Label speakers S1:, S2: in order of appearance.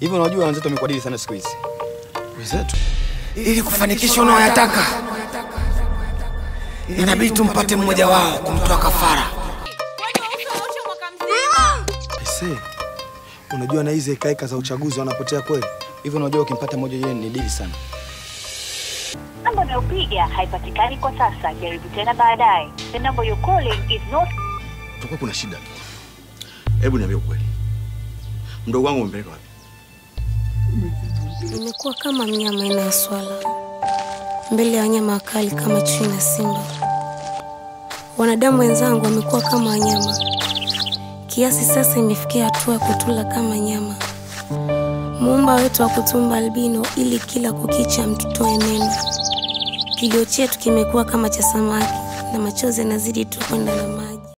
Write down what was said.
S1: Hivi unajua wenzetu wamekuadili sana siku hizi.
S2: Wenzetu ili kufanikisha unayotaka. inabidi tumpate mmoja wao kumtoa kafara.
S3: Aisee, unajua na hizi hekaeka za uchaguzi wanapotea kweli.
S1: Hivi unajua ukimpata mmoja yeye ni dili sana.
S4: Namba unayopiga haipatikani kwa sasa. Jaribu tena baadaye. The number you're calling is not
S5: Tutakuwa kuna shida. Hebu niambie ukweli. Mdogo wangu umempeleka wapi?
S6: Imekuwa kama mnyama aina ya swala mbele ya wanyama wakali kama chui na simba. Wanadamu wenzangu wamekuwa kama wanyama, kiasi sasa imefikia hatua ya kutula kama nyama. Muumba wetu wa kutumba albino ili kila kukicha mtutoe meno. Kilio chetu kimekuwa kama cha samaki na machozi yanazidi tu kwenda na maji.